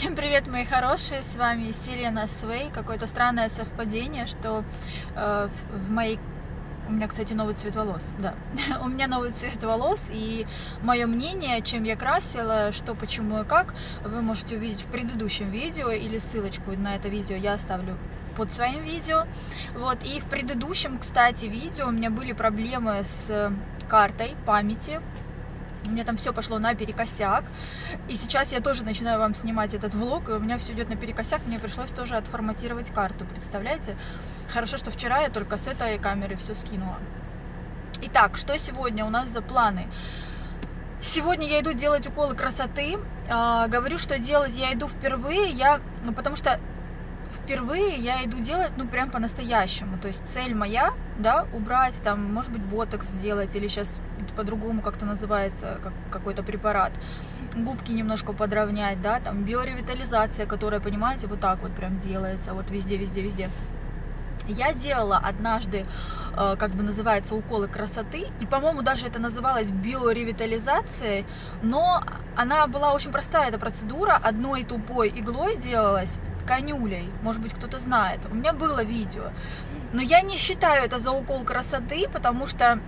Всем привет, мои хорошие, с вами Селена Свей. Какое-то странное совпадение, что э, в- моей... У меня, кстати, новый цвет волос, да. У меня новый цвет волос, и мое мнение, чем я красила, что, почему и как, вы можете увидеть в предыдущем видео, или ссылочку на это видео я оставлю под своим видео. Вот, и в предыдущем, кстати, видео у меня были проблемы с картой памяти, у меня там все пошло наперекосяк. И сейчас я тоже начинаю вам снимать этот влог, и у меня все идет наперекосяк. Мне пришлось тоже отформатировать карту, представляете? Хорошо, что вчера я только с этой камеры все скинула. Итак, что сегодня у нас за планы? Сегодня я иду делать уколы красоты. А, говорю, что делать я иду впервые, я, ну, потому что впервые я иду делать, ну, прям по-настоящему. То есть цель моя, да, убрать там, может быть, ботокс сделать, или сейчас по-другому как-то называется, как какой-то препарат. Губки немножко подровнять, да, там биоревитализация, которая, понимаете, вот так вот прям делается, вот везде, везде, везде. Я делала однажды, э, как бы называется, уколы красоты, и, по-моему, даже это называлось биоревитализацией, но она была очень простая, эта процедура, одной тупой иглой делалась, конюлей, может быть, кто-то знает. У меня было видео, но я не считаю это за укол красоты, потому что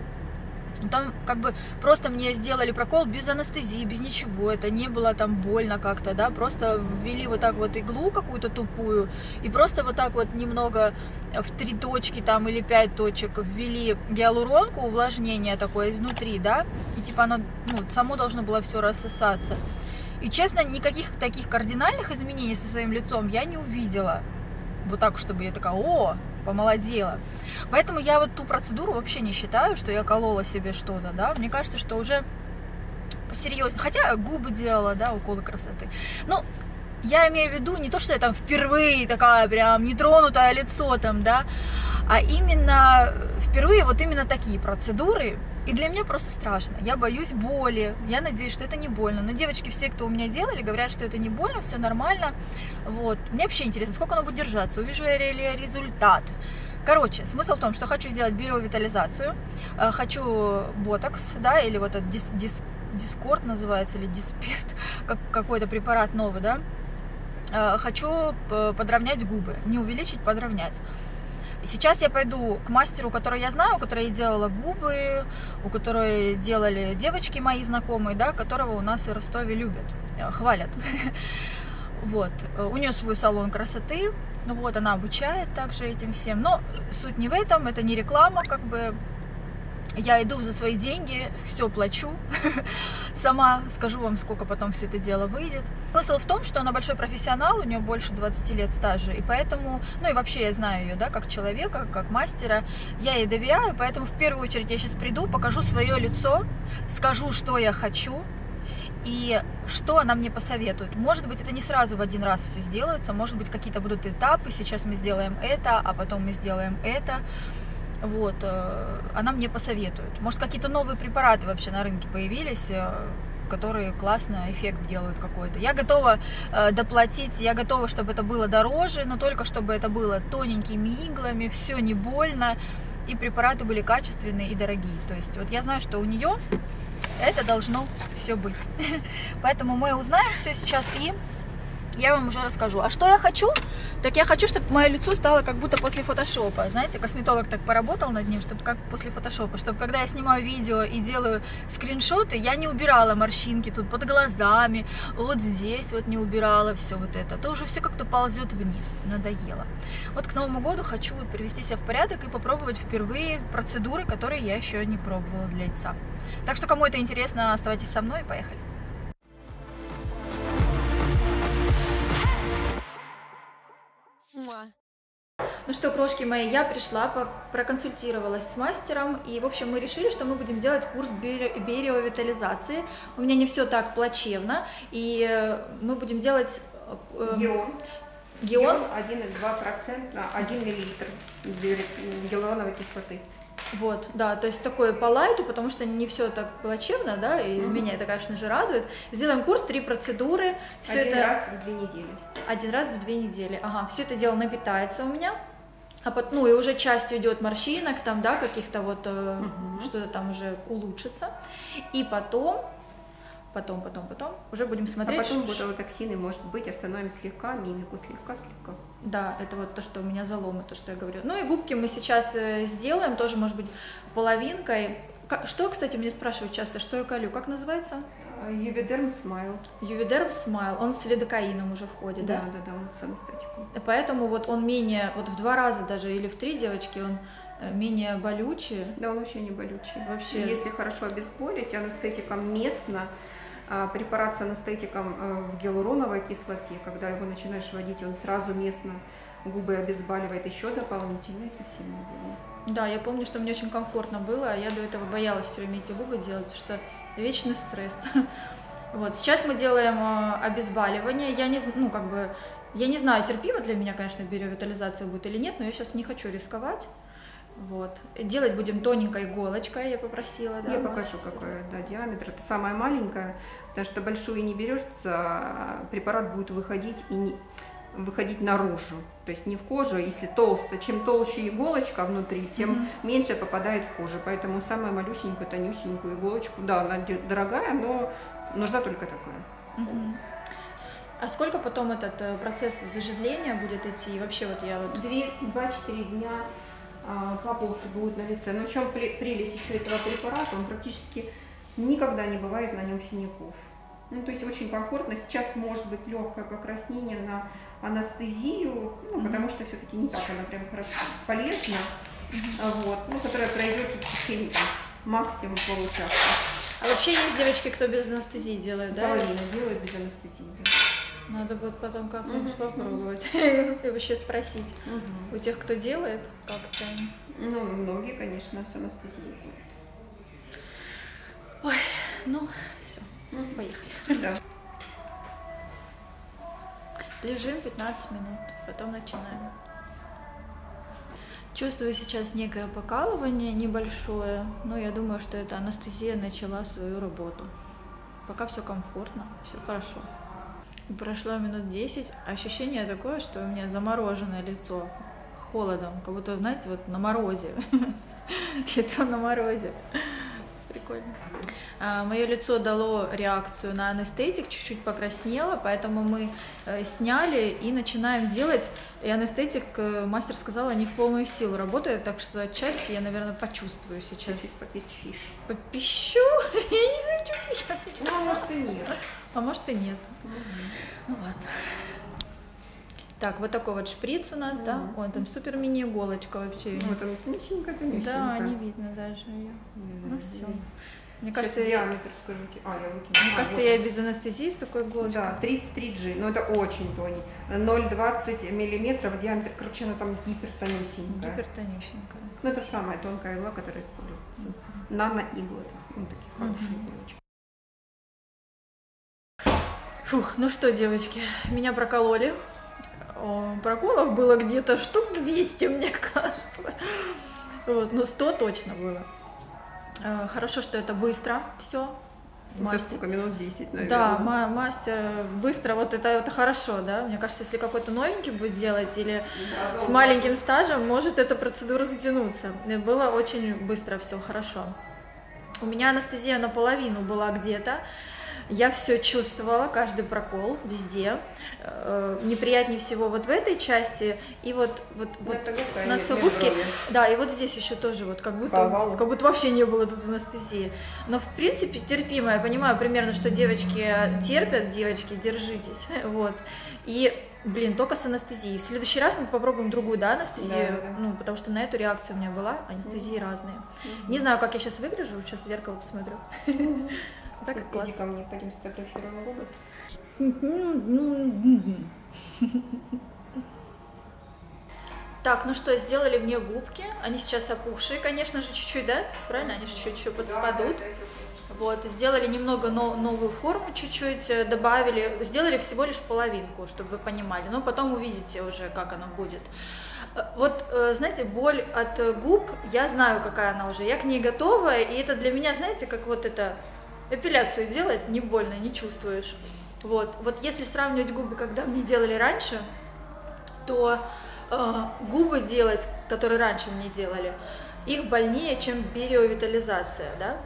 там как бы просто мне сделали прокол без анестезии, без ничего, это не было там больно как-то, да, просто ввели вот так вот иглу какую-то тупую и просто вот так вот немного в три точки там или пять точек ввели гиалуронку, увлажнение такое изнутри, да, и типа оно, ну, само должно было все рассосаться. И честно, никаких таких кардинальных изменений со своим лицом я не увидела. Вот так, чтобы я такая, о, помолодела. Поэтому я вот ту процедуру вообще не считаю, что я колола себе что-то, да. Мне кажется, что уже посерьезнее. Хотя губы делала, да, уколы красоты. Ну, я имею в виду не то, что я там впервые такая прям нетронутое лицо там, да, а именно впервые вот именно такие процедуры. И для меня просто страшно. Я боюсь боли. Я надеюсь, что это не больно. Но девочки все, кто у меня делали, говорят, что это не больно, все нормально. Вот. Мне вообще интересно, сколько оно будет держаться. Увижу я ли результат. Короче, смысл в том, что хочу сделать биоревитализацию, э, хочу ботокс, да, или вот этот дис, дис, дискорд называется, или диспирт, как, какой-то препарат новый, да. Э, Хочу п- подровнять губы, не увеличить, подровнять. Сейчас я пойду к мастеру, который я знаю, у которой я делала губы, у которой делали девочки мои знакомые, да, которого у нас в Ростове любят, э, хвалят. Вот. У нее свой салон красоты, ну вот, она обучает также этим всем. Но суть не в этом, это не реклама, как бы я иду за свои деньги, все плачу сама, скажу вам, сколько потом все это дело выйдет. Смысл в том, что она большой профессионал, у нее больше 20 лет стажа, и поэтому, ну и вообще я знаю ее, да, как человека, как мастера, я ей доверяю, поэтому в первую очередь я сейчас приду, покажу свое лицо, скажу, что я хочу, и что она мне посоветует. Может быть, это не сразу в один раз все сделается, может быть, какие-то будут этапы, сейчас мы сделаем это, а потом мы сделаем это. Вот, э, она мне посоветует. Может, какие-то новые препараты вообще на рынке появились, э, которые классно эффект делают какой-то. Я готова э, доплатить, я готова, чтобы это было дороже, но только чтобы это было тоненькими иглами, все не больно, и препараты были качественные и дорогие. То есть вот я знаю, что у нее это должно все быть. Поэтому мы узнаем все сейчас и я вам уже расскажу. А что я хочу? Так я хочу, чтобы мое лицо стало как будто после фотошопа. Знаете, косметолог так поработал над ним, чтобы как после фотошопа. Чтобы когда я снимаю видео и делаю скриншоты, я не убирала морщинки тут под глазами, вот здесь вот не убирала все вот это. То уже все как-то ползет вниз. Надоело. Вот к Новому году хочу привести себя в порядок и попробовать впервые процедуры, которые я еще не пробовала для лица. Так что, кому это интересно, оставайтесь со мной и поехали. Ну что, крошки мои, я пришла, проконсультировалась с мастером, и, в общем, мы решили, что мы будем делать курс био- биоревитализации. У меня не все так плачевно, и э, мы будем делать э, Геон. геон. 1,2%, на 1 миллилитр гиалур- гиалуроновой кислоты. Вот, да, то есть такое по лайту, потому что не все так плачевно, да, и Мгм. меня это, конечно же, радует. Сделаем курс, три процедуры, все Один это раз в две недели. один раз в две недели. Ага, все это дело напитается у меня. А пот- ну и уже часть уйдет морщинок, там, да, каких-то вот, Мгм. что-то там уже улучшится. И потом потом, потом, потом уже будем А смотреть. потом ш- ботулотоксины, может быть, остановим слегка, мимику слегка, слегка. Да, это вот то, что у меня заломы, то, что я говорю. Ну и губки мы сейчас э, сделаем, тоже, может быть, половинкой. Что, кстати, меня спрашивают часто, что я колю? Как называется? Ювидерм смайл. Ювидерм Смайл, он с лидокаином уже входит, Да, да? да, да, он с анестетиком. Поэтому вот он менее, вот в два раза даже, или в три девочки, он э, менее болючий. Да, он вообще не болючий. Вообще. Если хорошо обезболить анестетиком местно, а, препарат с анестетиком э, в гиалуроновой кислоте, когда его начинаешь вводить, он сразу местно губы обезболивает еще дополнительно и совсем не больно. Да, я помню, что мне очень комфортно было, а я до этого боялась все время эти губы делать, потому что вечный стресс. Вот, сейчас мы делаем э, обезболивание, я не, ну, как бы, я не знаю, терпимо для меня, конечно, биоревитализация будет или нет, но я сейчас не хочу рисковать. Вот. Делать будем тоненькой иголочкой, я попросила, да. Я Маш? покажу, какой да, диаметр. Это самая маленькая, потому что большую не берется, а препарат будет выходить и не выходить наружу, то есть не в кожу, если толсто, чем толще иголочка внутри, тем Мгм. меньше попадает в кожу, поэтому самую малюсенькую, тонюсенькую иголочку, да, она дорогая, но нужна только такая. Мгм. А сколько потом этот э, процесс заживления будет идти? И вообще вот я вот... Две- Два-четыре дня а, пополки будут на лице. Но в чем пре- прелесть еще этого препарата? Он практически никогда не бывает на нем синяков. Ну, то есть очень комфортно. Сейчас может быть легкое покраснение на анестезию, ну, Мгм. потому что все-таки не так она прям хорошо полезна, а, вот, ну, которая пройдет в течение там, максимум получаса. А вообще есть девочки, кто без анестезии делает, да? Половина делает без анестезии. да. Надо будет потом как-нибудь Мгм. попробовать и вообще спросить у тех, кто делает, как-то. Ну, многие, конечно, с анестезией делают. Ой, ну, все, Мгм. поехали. Да. Лежим 15 минут, потом начинаем. Чувствую сейчас некое покалывание небольшое, но я думаю, что эта анестезия начала свою работу. Пока все комфортно, все хорошо. И прошло минут 10, ощущение такое, что у меня замороженное лицо холодом, как будто, знаете, вот на морозе. Лицо на морозе. Прикольно. Мое лицо дало реакцию на анестетик, чуть-чуть покраснело, поэтому мы э, сняли и начинаем делать. И анестетик, э, мастер сказала, не в полную силу работает, так что отчасти я, наверное, почувствую сейчас. Попищишь. Попищу? Я не хочу пищать. Ну, а может и нет. А может и нет. Ну ладно. Так, вот такой вот шприц у нас, да? Ой, там супер мини-иголочка вообще. Вот он тонюсенько, тонюсенько. Да, не видно даже ее. Ну все. Мне Сейчас кажется, я, диаметр скажите. А, я выкину. мне А, кажется, вот я без анестезии с такой иголочкой. Да, 33 G, но это очень тонкий. 0,20 миллиметров диаметр, короче, она там гипертонюсенькая. Гипертонюсенькая. Ну, это самая тонкая игла, которая используется. Нано-иглы, то есть, ну, такие хорошие Мгм. иголочки. Фух, ну что, девочки, меня прокололи. О, проколов было где-то штук 200, мне кажется. Вот, ну 100 точно было. Э, Хорошо, что это быстро все. Это сколько, минут 10, наверное. Да, ма- мастер быстро, вот это, это хорошо, да. Мне кажется, если какой-то новенький будет делать или с маленьким стажем, может эта процедура затянуться. И Было очень быстро все хорошо. У меня анестезия наполовину была где-то. Я все чувствовала, каждый прокол, везде. Э, неприятнее всего вот в этой части и вот, вот, вот на межброви. Да, и вот здесь еще тоже вот как будто, как будто вообще не было тут анестезии. Но в принципе терпимо. Я понимаю примерно, что девочки терпят, девочки, держитесь. Вот. И Блин, только с анестезией. В следующий раз мы попробуем другую, да, анестезию? Да, да. Ну, потому что на эту реакцию у меня была, анестезии разные. Не знаю, как я сейчас выгляжу, сейчас в зеркало посмотрю. Так Иди класс. ко мне, пойдем сфотографируем губы. Так, ну что, сделали мне губки. Они сейчас опухшие, конечно же, чуть-чуть, да? Правильно? Они чуть-чуть еще подспадут. Вот, сделали немного но- новую форму чуть-чуть, э, добавили, сделали всего лишь половинку, чтобы вы понимали, но потом увидите уже, как оно будет. Э, Вот, э, знаете, боль от губ, я знаю, какая она уже, я к ней готова, и это для меня, знаете, как вот это, эпиляцию делать, не больно, не чувствуешь. Вот, вот если сравнивать губы, когда мне делали раньше, то э, губы делать, которые раньше мне делали, их больнее, чем биоревитализация, да?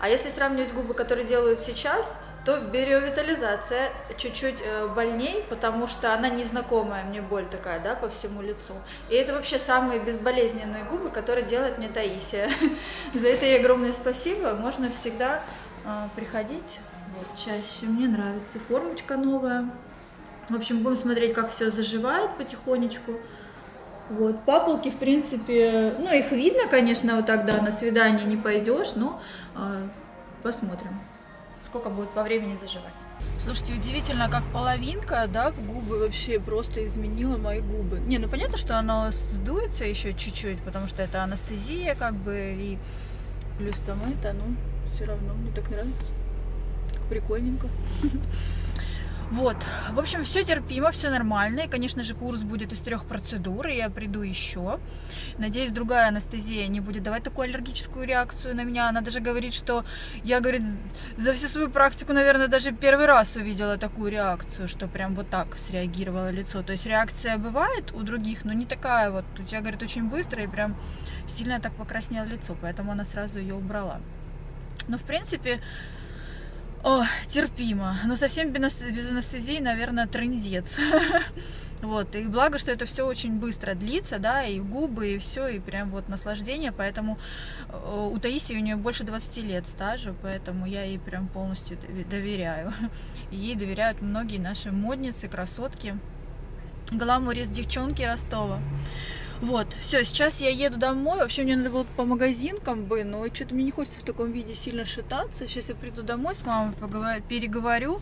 А если сравнивать губы, которые делают сейчас, то биоревитализация чуть-чуть э, больней, потому что она незнакомая мне боль такая, да, по всему лицу. И это вообще самые безболезненные губы, которые делает мне Таисия. За это ей огромное спасибо. Можно всегда приходить вот, чаще. Мне нравится формочка новая. В общем, будем смотреть, как все заживает потихонечку. Вот, папулки, в принципе, ну, их видно, конечно, вот тогда на свидание не пойдешь, но э, посмотрим, сколько будет по времени заживать. Слушайте, удивительно, как половинка, да, в губы вообще просто изменила мои губы. Не, ну понятно, что оно сдуется еще чуть-чуть, потому что это анестезия, как бы, и плюс там это, ну, все равно мне так нравится. Так прикольненько. Вот, в общем, все терпимо, все нормально. И, конечно же, курс будет из трех процедур, и я приду еще. Надеюсь, другая анестезия не будет давать такую аллергическую реакцию на меня. Она даже говорит, что я, говорит, за всю свою практику, наверное, даже первый раз увидела такую реакцию, что прям вот так среагировало лицо. То есть реакция бывает у других, но не такая вот. У тебя, говорит, очень быстро и прям сильно так покраснело лицо, поэтому она сразу ее убрала. Но, в принципе, о, терпимо. Но совсем без анестезии, наверное, трындец. Вот, и благо, что это все очень быстро длится, да, и губы, и все, и прям вот наслаждение, поэтому у Таисии у нее больше 20 лет стажа, поэтому я ей прям полностью доверяю. Ей доверяют многие наши модницы, красотки, гламурис девчонки Ростова. Вот, все, сейчас я еду домой. Вообще мне надо было по магазинкам бы, но что-то мне не хочется в таком виде сильно шататься. Сейчас я приду домой с мамой, поговорю, переговорю.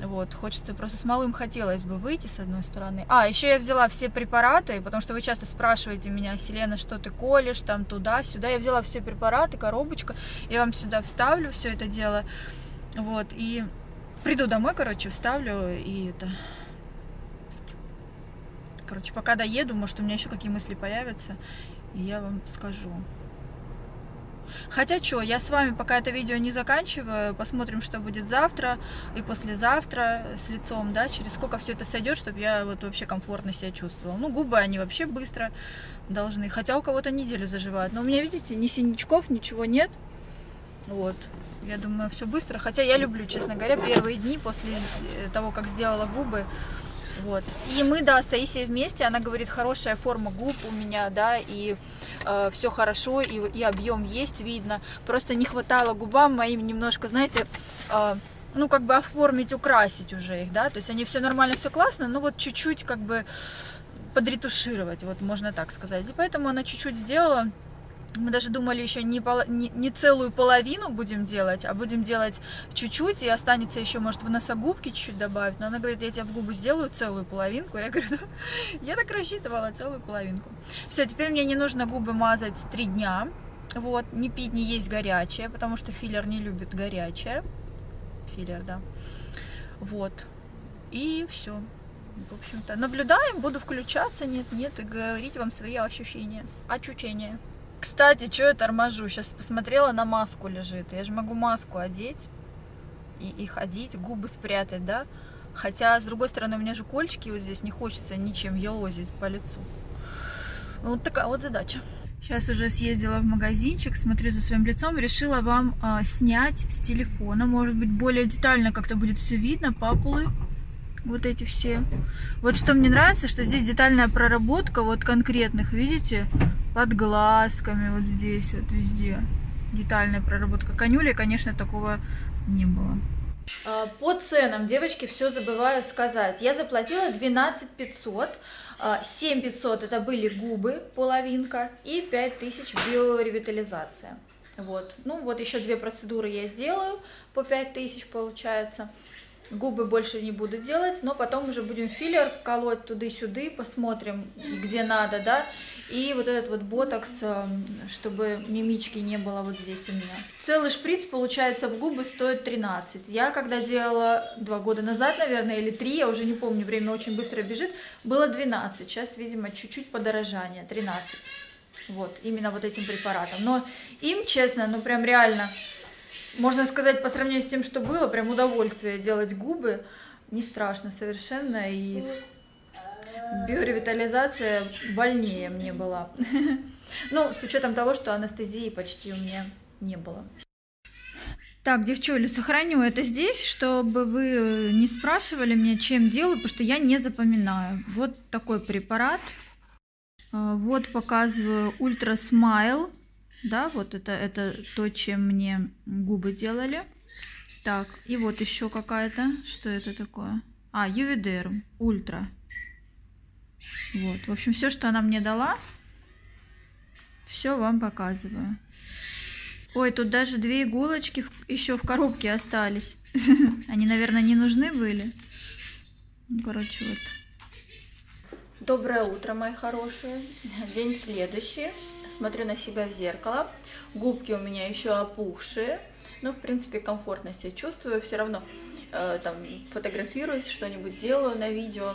Вот, хочется, просто с малым хотелось бы выйти с одной стороны. А, еще я взяла все препараты, потому что вы часто спрашиваете меня, Селена, что ты колешь, там, туда-сюда. Я взяла все препараты, коробочка, я вам сюда вставлю все это дело. Вот, и приду домой, короче, вставлю и это Короче, пока доеду, может, у меня еще какие мысли появятся, и я вам скажу. Хотя что, я с вами пока это видео не заканчиваю, посмотрим, что будет завтра и послезавтра с лицом, да, через сколько все это сойдет, чтобы я вот вообще комфортно себя чувствовала. Ну, губы, они вообще быстро должны, хотя у кого-то неделю заживают. Но у меня, видите, ни синячков, ничего нет. Вот, я думаю, все быстро. Хотя я люблю, честно говоря, первые дни после того, как сделала губы, вот. И мы, да, с Таисией вместе, она говорит, хорошая форма губ у меня, да, и э, все хорошо, и, и объем есть, видно. Просто не хватало губам моим немножко, знаете, э, ну, как бы оформить, украсить уже их, да, то есть они все нормально, все классно, но вот чуть-чуть как бы подретушировать, вот можно так сказать. И поэтому она чуть-чуть сделала, мы даже думали еще не, пол, не, не целую половину будем делать, а будем делать чуть-чуть, и останется еще, может, в носогубке чуть-чуть добавить. Но она говорит, я тебе в губы сделаю целую половинку. Я говорю, я так рассчитывала, целую половинку. Все, теперь мне не нужно губы мазать три дня. Вот, не пить, не есть горячее, потому что филлер не любит горячее. Филлер, да. Вот. И все. В общем-то, наблюдаем, буду включаться, нет-нет, и говорить вам свои ощущения, ощущения. Кстати, что я торможу? Сейчас посмотрела, на маску лежит. Я же могу маску одеть и, и ходить, губы спрятать, да? Хотя, с другой стороны, у меня же кольчики вот здесь, не хочется ничем елозить по лицу. Вот такая вот задача. Сейчас уже съездила в магазинчик, смотрю за своим лицом, решила вам э, снять с телефона. Может быть, более детально как-то будет все видно, папулы вот эти все. Вот что мне нравится, что здесь детальная проработка вот конкретных, видите, под глазками вот здесь вот везде. Детальная проработка. Конюли, конечно, такого не было. А, по ценам, девочки, все забываю сказать. Я заплатила 12 500, 7 500 это были губы, половинка, и 5 тысяч биоревитализация. Вот. Ну, вот еще две процедуры я сделаю, по 5 тысяч получается. Губы больше не буду делать, но потом уже будем филлер колоть туды-сюда, посмотрим, где надо, да. И вот этот вот ботокс, эм, чтобы мимички не было вот здесь у меня. Целый шприц, получается, в губы стоит 13. Я когда делала два года назад, наверное, или три, я уже не помню, время очень быстро бежит, было 12. Сейчас, видимо, чуть-чуть подорожание, 13. Вот, именно вот этим препаратом. Но им, честно, ну прям реально можно сказать, по сравнению с тем, что было, прям удовольствие делать губы. Не страшно совершенно. И биоревитализация больнее мне была. Ну, с учетом того, что анестезии почти у меня не было. Так, девчули, сохраню это здесь, чтобы вы не спрашивали меня, чем делаю, потому что я не запоминаю. Вот такой препарат. А, вот показываю Ультра Смайл. Да, вот это, это то, чем мне губы делали. Так, и вот еще какая-то. Что это такое? А, Ювидерм Ультра. Вот, в общем, все, что она мне дала, все вам показываю. Ой, тут даже две иголочки еще в коробке остались. Они, наверное, не нужны были. Короче, вот. Доброе утро, мои хорошие. День следующий. Смотрю на себя в зеркало. Губки у меня еще опухшие. Но, в принципе, комфортно себя чувствую. Все равно э, там фотографируюсь, что-нибудь делаю на видео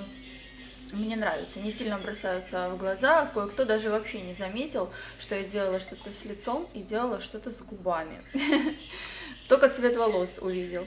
мне нравится, не сильно бросаются в глаза, кое-кто даже вообще не заметил, что я делала что-то с лицом и делала что-то с губами. Только цвет волос увидел.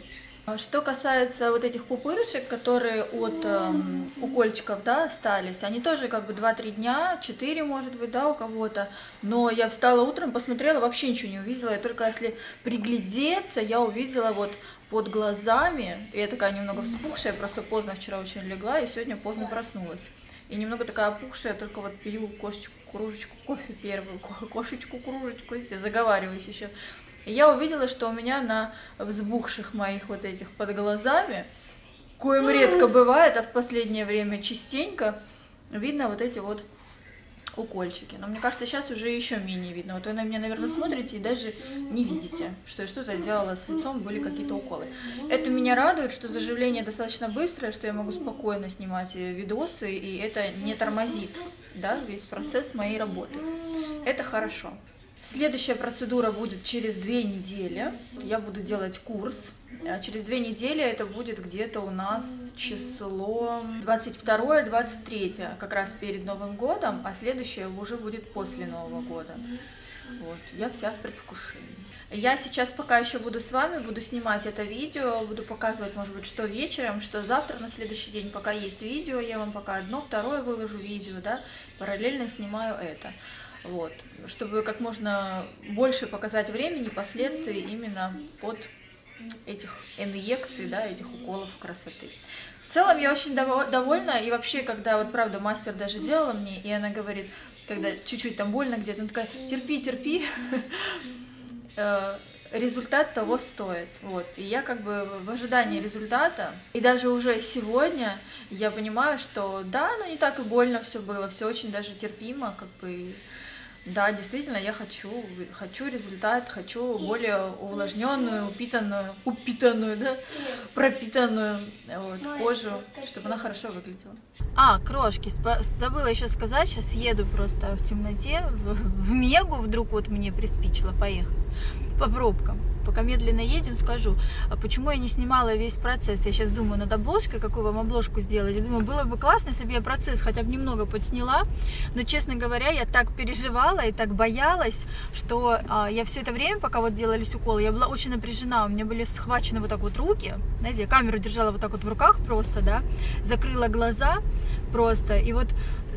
Что касается вот этих пупырышек, которые от э, укольчиков, да, остались, они тоже как бы 2-3 дня, 4, может быть, да, у кого-то, но я встала утром, посмотрела, вообще ничего не увидела, я только если приглядеться, я увидела вот под глазами, и я такая немного вспухшая, просто поздно вчера очень легла, и сегодня поздно проснулась. И немного такая опухшая, только вот пью кошечку, кружечку кофе первую, кошечку, кружечку, заговариваюсь еще. Я увидела, что у меня на взбухших моих вот этих под глазами, коим редко бывает, а в последнее время частенько, видно вот эти вот укольчики. Но мне кажется, сейчас уже еще менее видно. Вот вы на меня, наверное, смотрите и даже не видите, что я что-то делала с лицом, были какие-то уколы. Это меня радует, что заживление достаточно быстрое, что я могу спокойно снимать видосы, и это не тормозит да, весь процесс моей работы. Это хорошо. Следующая процедура будет через две недели. Я буду делать курс. А через две недели это будет где-то у нас число 22-23, как раз перед Новым годом, а следующее уже будет после Нового года. Вот, я вся в предвкушении. Я сейчас пока еще буду с вами, буду снимать это видео, буду показывать, может быть, что вечером, что завтра на следующий день, пока есть видео, я вам пока одно, второе выложу видео, да, параллельно снимаю это вот, чтобы как можно больше показать времени, последствий именно от этих инъекций, да, этих уколов красоты. В целом я очень довольна, и вообще, когда вот правда мастер даже делала мне, и она говорит, когда чуть-чуть там больно где-то, она такая, терпи, терпи, э, результат того стоит. Вот. И я как бы в ожидании результата, и даже уже сегодня я понимаю, что да, ну не так и больно все было, все очень даже терпимо, как бы да, действительно, я хочу, хочу результат, хочу более увлажненную, упитанную, упитанную, да, пропитанную вот, кожу, чтобы она хорошо выглядела. А, крошки, забыла еще сказать, сейчас еду просто в темноте, в, в Мегу вдруг вот мне приспичило поехать по пробкам пока медленно едем, скажу, а почему я не снимала весь процесс. Я сейчас думаю над обложкой, какую вам обложку сделать. Я думаю, было бы классно, если бы я процесс хотя бы немного подсняла. Но, честно говоря, я так переживала и так боялась, что а, я все это время, пока вот делались уколы, я была очень напряжена. У меня были схвачены вот так вот руки. Знаете, я камеру держала вот так вот в руках просто, да, закрыла глаза просто. И вот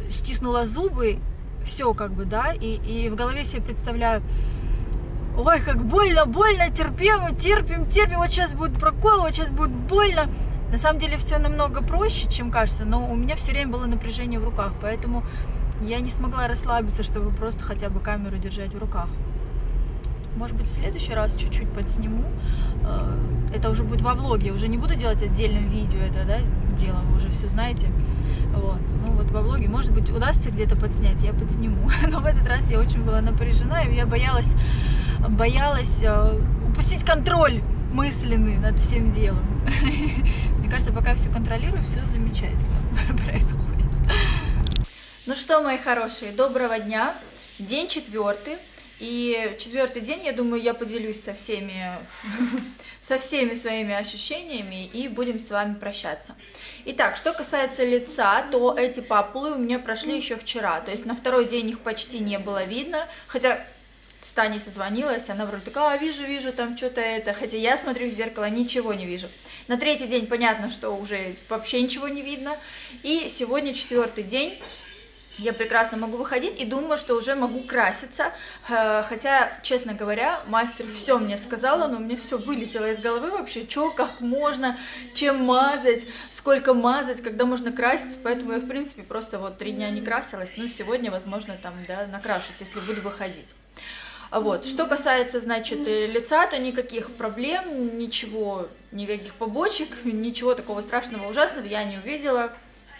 стиснула зубы, все как бы, да, и, и в голове себе представляю, ой, как больно, больно, терпим, терпим, терпим, вот сейчас будет прокол, вот сейчас будет больно. На самом деле все намного проще, чем кажется, но у меня все время было напряжение в руках, поэтому я не смогла расслабиться, чтобы просто хотя бы камеру держать в руках. Может быть, в следующий раз чуть-чуть подсниму. Э, это уже будет во влоге, я уже не буду делать отдельным видео это, да, дело, вы уже все знаете. Вот. Ну вот во влоге, может быть, удастся где-то подснять, я подсниму. Но в этот раз я очень была напряжена, и я боялась, боялась э, упустить контроль мысленный над всем делом. Мне кажется, пока все контролирую, все замечательно происходит. Ну что, мои хорошие, доброго дня. День четвертый. И четвертый день, я думаю, я поделюсь со всеми, со всеми своими ощущениями и будем с вами прощаться. Итак, что касается лица, то эти папулы у меня прошли еще вчера. То есть на второй день их почти не было видно, хотя с Таней созвонилась, она вроде такая, а, вижу, вижу, там что-то это, хотя я смотрю в зеркало, ничего не вижу. На третий день понятно, что уже вообще ничего не видно. И сегодня четвертый день, я прекрасно могу выходить и думаю, что уже могу краситься. Э, хотя, честно говоря, мастер все мне сказала, но меня все вылетело из головы вообще, что, как можно, чем мазать, сколько мазать, когда можно краситься. Поэтому я, в принципе, просто вот три дня не красилась. Ну, сегодня, возможно, там, да, накрашусь, если буду выходить. Вот. Что касается, значит, лица, то никаких проблем, ничего, никаких побочек, ничего такого страшного, ужасного я не увидела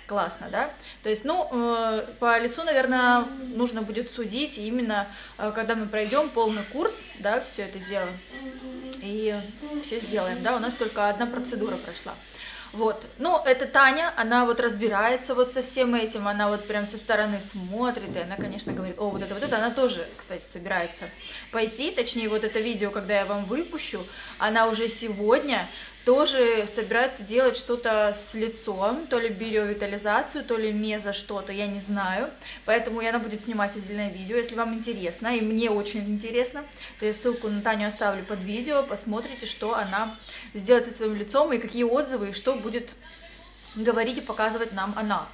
классно, да? То есть, ну, э, по лицу, наверное, нужно будет судить именно, э, когда мы пройдем полный курс, да, все это дело, и все сделаем, да, у нас только одна процедура прошла. Вот. Ну, это Таня, она вот разбирается вот со всем этим, она вот прям со стороны смотрит, и она, конечно, говорит, о, вот это, вот это, она тоже, кстати, собирается пойти, точнее, вот это видео, когда я вам выпущу, она уже сегодня тоже собирается делать что-то с лицом, то ли биовитализацию, то ли мезо что-то, я не знаю. Поэтому она будет снимать отдельное видео, если вам интересно, и мне очень интересно, то я ссылку на Таню оставлю под видео, посмотрите, что она сделает со своим лицом, и какие отзывы, и что будет говорить и показывать нам она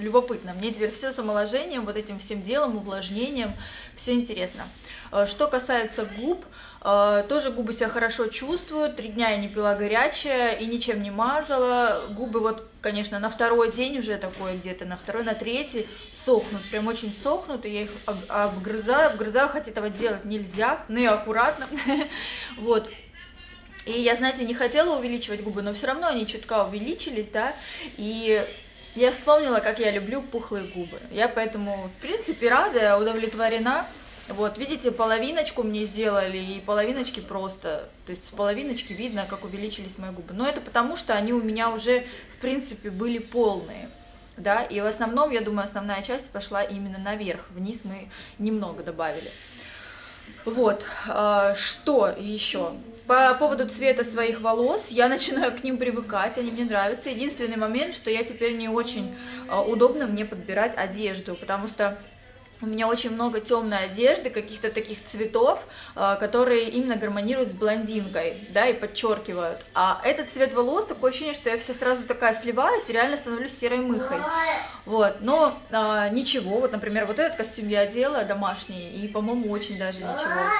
любопытно. Мне теперь все с омоложением, вот этим всем делом, увлажнением, все интересно. Э, что касается губ, э, тоже губы себя хорошо чувствуют, три дня я не пила горячее и ничем не мазала. Губы вот, конечно, на второй день уже такое где-то, на второй, на третий сохнут, прям очень сохнут, и я их обгрызаю, обгрызаю, хотя этого делать нельзя, но и аккуратно, вот. И я, знаете, не хотела увеличивать губы, но все равно они чутка увеличились, да, и я вспомнила, как я люблю пухлые губы. Я поэтому, в принципе, рада, удовлетворена. Вот, видите, половиночку мне сделали, и половиночки просто, то есть с половиночки видно, как увеличились мои губы. Но это потому, что они у меня уже, в принципе, были полные, да, и в основном, я думаю, основная часть пошла именно наверх, вниз мы немного добавили. Вот, а, что еще? По поводу цвета своих волос, я начинаю к ним привыкать, они мне нравятся. Единственный момент, что я теперь не очень а, удобно мне подбирать одежду, потому что у меня очень много темной одежды, каких-то таких цветов, а, которые именно гармонируют с блондинкой, да, и подчеркивают. А этот цвет волос, такое ощущение, что я все сразу такая сливаюсь и реально становлюсь серой мыхой. Вот, но а, ничего, вот, например, вот этот костюм я одела домашний, и, по-моему, очень даже ничего.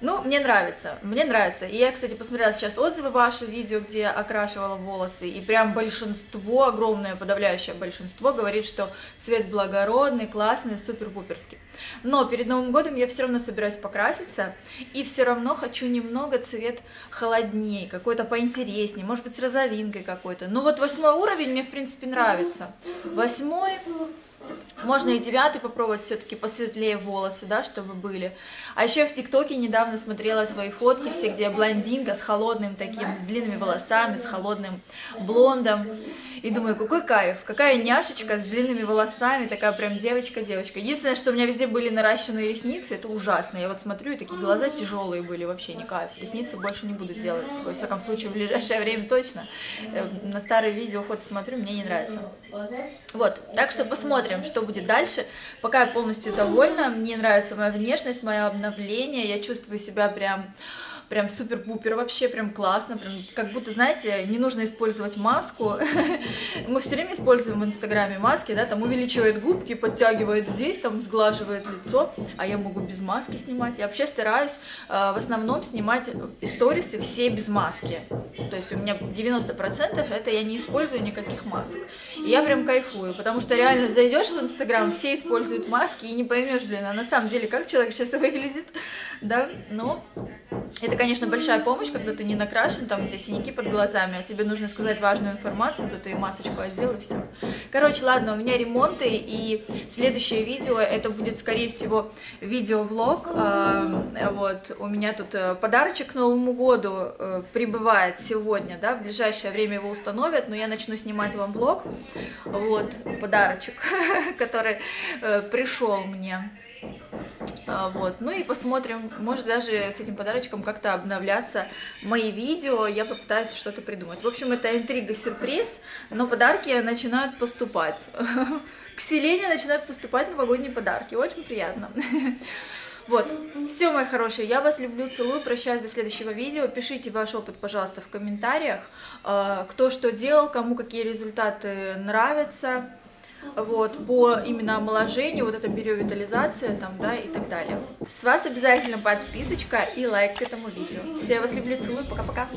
Ну, мне нравится, мне нравится. И я, кстати, посмотрела сейчас отзывы ваши, видео, где я окрашивала волосы, и прям большинство, огромное подавляющее большинство говорит, что цвет благородный, классный, супер-пуперский. Но перед Новым годом я все равно собираюсь покраситься, и все равно хочу немного цвет холодней, какой-то поинтереснее, может быть, с розовинкой какой-то. Ну вот восьмой уровень мне, в принципе, нравится. Восьмой можно и девятый попробовать все-таки посветлее волосы, да, чтобы были. А еще в ТикТоке недавно смотрела свои фотки все, где блондинка с холодным таким, с длинными волосами, с холодным блондом. И думаю, какой кайф, какая няшечка с длинными волосами, такая прям девочка-девочка. Единственное, что у меня везде были наращенные ресницы, это ужасно. Я вот смотрю, и такие глаза тяжелые были, вообще не кайф. Ресницы больше не буду делать, во всяком случае, в ближайшее время точно. Э, на старые видео фото смотрю, мне не нравится. Вот, так что посмотрим, что будет дальше. Пока я полностью довольна, мне нравится моя внешность, мое обновление, я чувствую себя прям прям супер-пупер вообще, прям классно, прям как будто, знаете, не нужно использовать маску. Мы все время используем в Инстаграме маски, да, там увеличивает губки, подтягивает здесь, там сглаживает лицо, а я могу без маски снимать. Я вообще стараюсь э, в основном снимать сторисы все без маски. То есть у меня 90% это я не использую никаких масок. И я прям кайфую, потому что реально зайдешь в Инстаграм, все используют маски, и не поймешь, блин, а на самом деле как человек сейчас выглядит, да, но это, конечно, большая помощь, когда ты не накрашен, там у тебя синяки под глазами, а тебе нужно сказать важную информацию, то ты масочку одел и все. Короче, ладно, у меня ремонты, и следующее видео, это будет, скорее всего, видеовлог. Э, вот, у меня тут э, подарочек к Новому году э, прибывает сегодня, да, в ближайшее время его установят, но я начну снимать вам влог. Вот, подарочек, который пришел мне а, вот. Ну и посмотрим, может даже с этим подарочком как-то обновляться мои видео, я попытаюсь что-то придумать. В общем, это интрига-сюрприз, но подарки начинают поступать. К Селене начинают поступать новогодние подарки, очень приятно. Вот, все, мои хорошие, я вас люблю, целую, прощаюсь до следующего видео. Пишите ваш опыт, пожалуйста, в комментариях, а, кто что делал, кому какие результаты нравятся. Вот, по именно омоложению, вот эта биоревитализация там, да, и так далее. С вас обязательно подписочка и лайк к этому видео. Все, я вас люблю, целую, пока-пока.